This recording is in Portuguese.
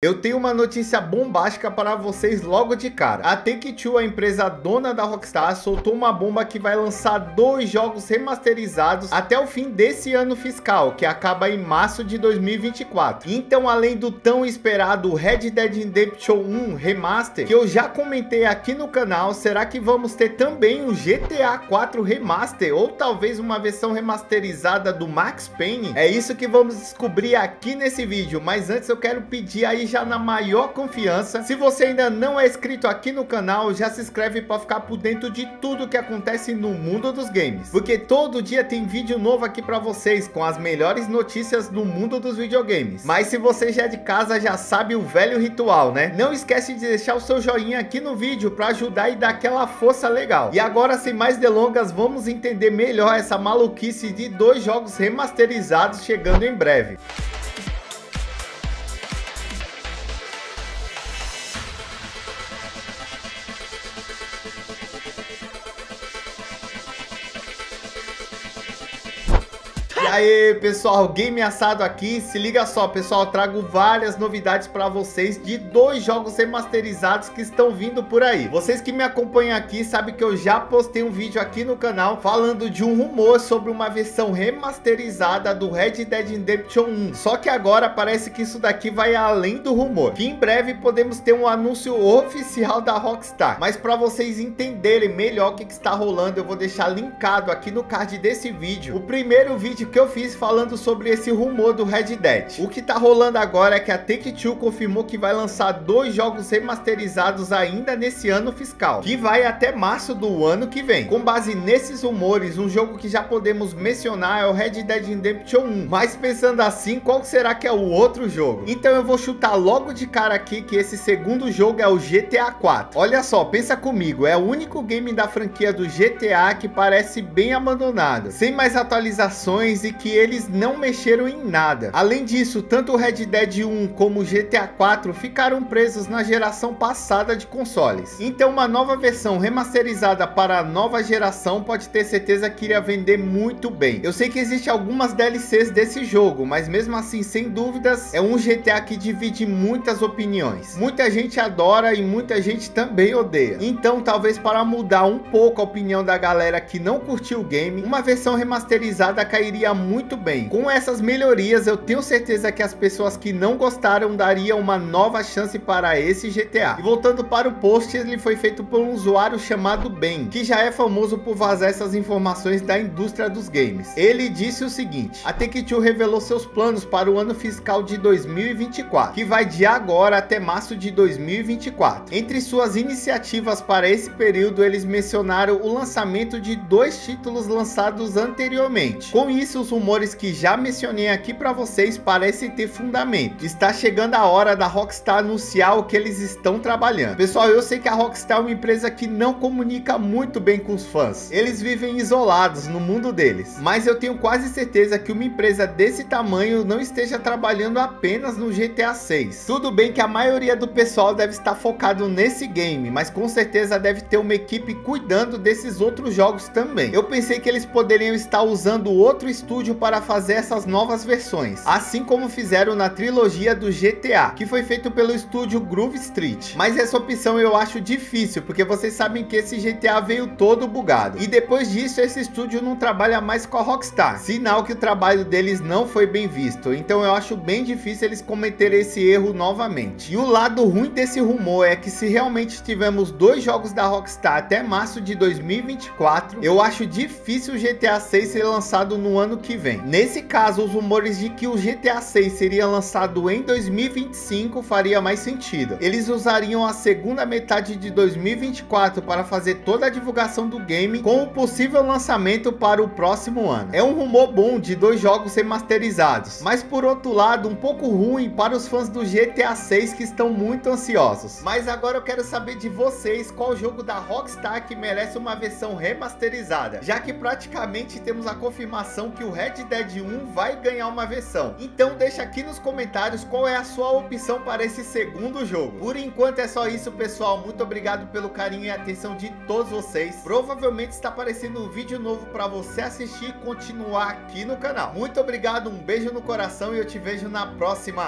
Eu tenho uma notícia bombástica para vocês logo de cara. A Take-Two, a empresa dona da Rockstar, soltou uma bomba que vai lançar dois jogos remasterizados até o fim desse ano fiscal, que acaba em março de 2024. Então, além do tão esperado Red Dead Redemption 1 Remaster, que eu já comentei aqui no canal, será que vamos ter também um GTA 4 Remaster ou talvez uma versão remasterizada do Max Payne? É isso que vamos descobrir aqui nesse vídeo, mas antes eu quero pedir aí já na maior confiança. Se você ainda não é inscrito aqui no canal, já se inscreve para ficar por dentro de tudo que acontece no mundo dos games. Porque todo dia tem vídeo novo aqui para vocês com as melhores notícias do mundo dos videogames. Mas se você já é de casa, já sabe o velho ritual, né? Não esquece de deixar o seu joinha aqui no vídeo para ajudar e dar aquela força legal. E agora, sem mais delongas, vamos entender melhor essa maluquice de dois jogos remasterizados chegando em breve. Aí, pessoal, Game Assado aqui. Se liga só, pessoal, trago várias novidades para vocês de dois jogos remasterizados que estão vindo por aí. Vocês que me acompanham aqui sabem que eu já postei um vídeo aqui no canal falando de um rumor sobre uma versão remasterizada do Red Dead Redemption 1. Só que agora parece que isso daqui vai além do rumor, que em breve podemos ter um anúncio oficial da Rockstar. Mas para vocês entenderem melhor o que, que está rolando, eu vou deixar linkado aqui no card desse vídeo o primeiro vídeo que eu fiz falando sobre esse rumor do Red Dead. O que tá rolando agora é que a Take-Two confirmou que vai lançar dois jogos remasterizados ainda nesse ano fiscal, que vai até março do ano que vem. Com base nesses rumores, um jogo que já podemos mencionar é o Red Dead Redemption 1. Mas pensando assim, qual será que é o outro jogo? Então eu vou chutar logo de cara aqui que esse segundo jogo é o GTA 4. Olha só, pensa comigo, é o único game da franquia do GTA que parece bem abandonado, sem mais atualizações e que eles não mexeram em nada. Além disso, tanto o Red Dead 1 como o GTA 4 ficaram presos na geração passada de consoles. Então uma nova versão remasterizada para a nova geração pode ter certeza que iria vender muito bem. Eu sei que existe algumas DLCs desse jogo, mas mesmo assim, sem dúvidas, é um GTA que divide muitas opiniões. Muita gente adora e muita gente também odeia. Então talvez para mudar um pouco a opinião da galera que não curtiu o game, uma versão remasterizada cairia muito bem. Com essas melhorias, eu tenho certeza que as pessoas que não gostaram dariam uma nova chance para esse GTA. E voltando para o post, ele foi feito por um usuário chamado Ben, que já é famoso por vazar essas informações da indústria dos games. Ele disse o seguinte: a Take-Two revelou seus planos para o ano fiscal de 2024, que vai de agora até março de 2024. Entre suas iniciativas para esse período, eles mencionaram o lançamento de dois títulos lançados anteriormente. Com isso, os rumores que já mencionei aqui para vocês parecem ter fundamento. Está chegando a hora da Rockstar anunciar o que eles estão trabalhando. Pessoal, eu sei que a Rockstar é uma empresa que não comunica muito bem com os fãs. Eles vivem isolados no mundo deles. Mas eu tenho quase certeza que uma empresa desse tamanho não esteja trabalhando apenas no GTA 6. Tudo bem que a maioria do pessoal deve estar focado nesse game, mas com certeza deve ter uma equipe cuidando desses outros jogos também. Eu pensei que eles poderiam estar usando outro para fazer essas novas versões, assim como fizeram na trilogia do GTA, que foi feito pelo estúdio Groove Street. Mas essa opção eu acho difícil, porque vocês sabem que esse GTA veio todo bugado. E depois disso, esse estúdio não trabalha mais com a Rockstar, sinal que o trabalho deles não foi bem visto. Então eu acho bem difícil eles cometerem esse erro novamente. E o lado ruim desse rumor é que se realmente tivermos dois jogos da Rockstar até março de 2024, eu acho difícil o GTA 6 ser lançado no ano que vem. Nesse caso, os rumores de que o GTA 6 seria lançado em 2025 faria mais sentido. Eles usariam a segunda metade de 2024 para fazer toda a divulgação do game com o possível lançamento para o próximo ano. É um rumor bom de dois jogos remasterizados, mas por outro lado, um pouco ruim para os fãs do GTA 6 que estão muito ansiosos. Mas agora eu quero saber de vocês qual jogo da Rockstar que merece uma versão remasterizada, já que praticamente temos a confirmação que o Red Dead 1 vai ganhar uma versão. Então deixa aqui nos comentários qual é a sua opção para esse segundo jogo. Por enquanto é só isso, pessoal. Muito obrigado pelo carinho e atenção de todos vocês. Provavelmente está aparecendo um vídeo novo para você assistir e continuar aqui no canal. Muito obrigado, um beijo no coração e eu te vejo na próxima.